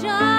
That's